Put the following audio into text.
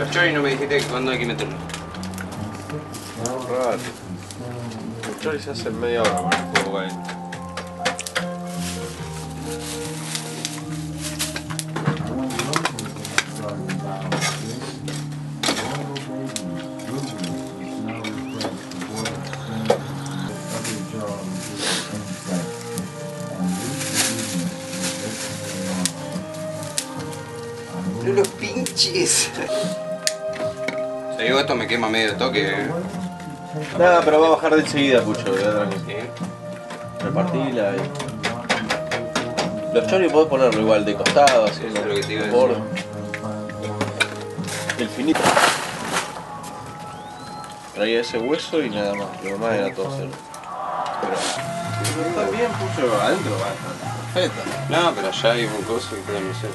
Los choris no me dijiste que cuándo hay que meterlo. Raro. El chori se hace en media hora con el caliente. No los pinches. Te digo, esto me quema medio toque. Nada, pero va a bajar de enseguida, Pucho. Sí. Repartila y... Los choris podés ponerlo igual de costado, así, Eso es lo que te iba a de decir. borde. El finito. Traía ese hueso y nada más, lo demás era todo cero. Pero... Está bien, Pucho, adentro va a estar perfecto. No, pero allá hay un coso que queda, no sé.